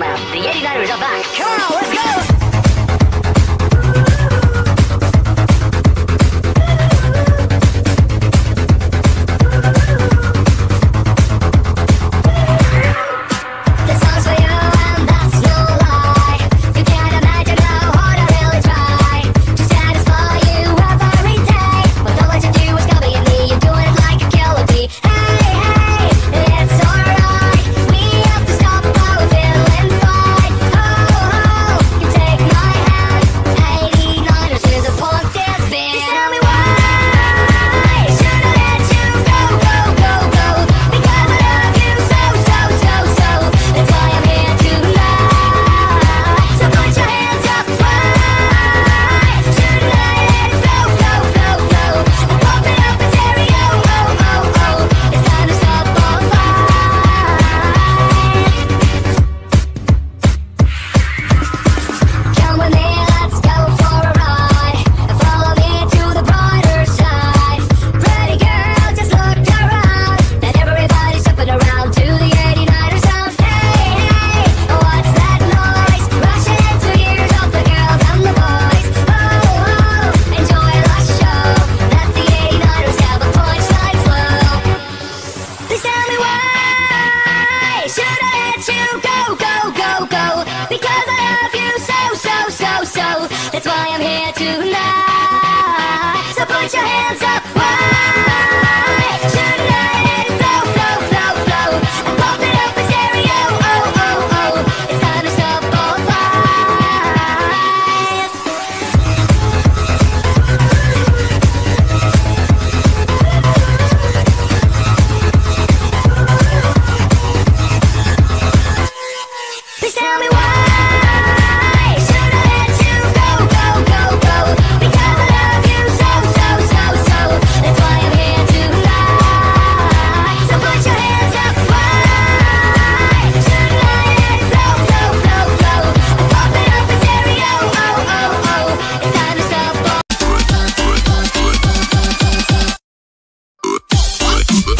around. The 89ers are back. Come on, let's go! tonight. So put your hands up.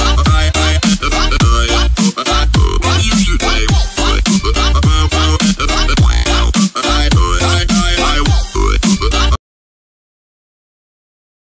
Bye.